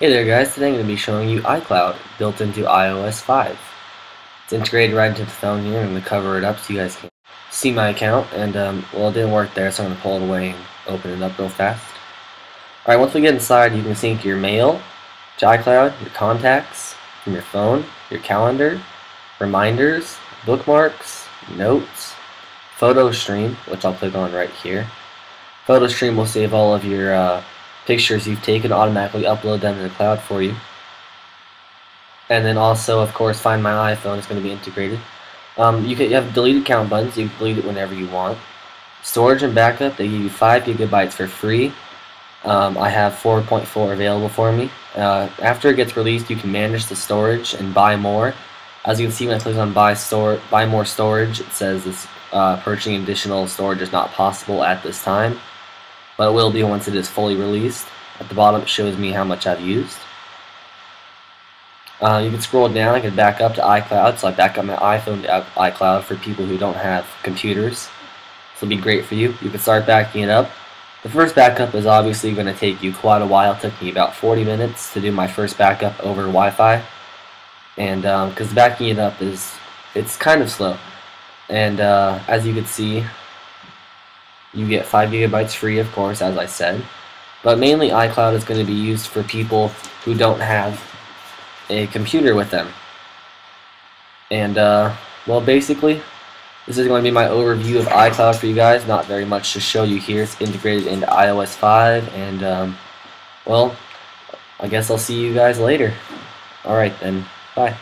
Hey there guys, today I'm going to be showing you iCloud built into iOS 5. It's integrated right into the phone here. I'm going to cover it up so you guys can see my account and um, well it didn't work there so I'm going to pull it away and open it up real fast. Alright, once we get inside you can sync your mail to iCloud, your contacts from your phone, your calendar, reminders, bookmarks, notes, photo stream, which I'll click on right here. Photo stream will save all of your uh, pictures you've taken, automatically upload them to the cloud for you. And then also, of course, Find My iPhone is going to be integrated. Um, you, can, you have deleted account buttons. You can delete it whenever you want. Storage and backup, they give you 5 gigabytes for free. Um, I have 4.4 available for me. Uh, after it gets released, you can manage the storage and buy more. As you can see when I click on buy store, buy more storage, it says this uh, purchasing additional storage is not possible at this time but it will be once it is fully released. At the bottom it shows me how much I've used. Uh, you can scroll down, I can back up to iCloud, so I back up my iPhone to iCloud for people who don't have computers. This will be great for you. You can start backing it up. The first backup is obviously going to take you quite a while. It took me about 40 minutes to do my first backup over Wi-Fi. And because um, backing it up is, it's kind of slow. And uh, as you can see, you get 5 gigabytes free, of course, as I said. But mainly iCloud is going to be used for people who don't have a computer with them. And, uh, well, basically, this is going to be my overview of iCloud for you guys. Not very much to show you here. It's integrated into iOS 5. And, um, well, I guess I'll see you guys later. Alright then. Bye.